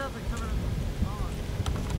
yourself and coming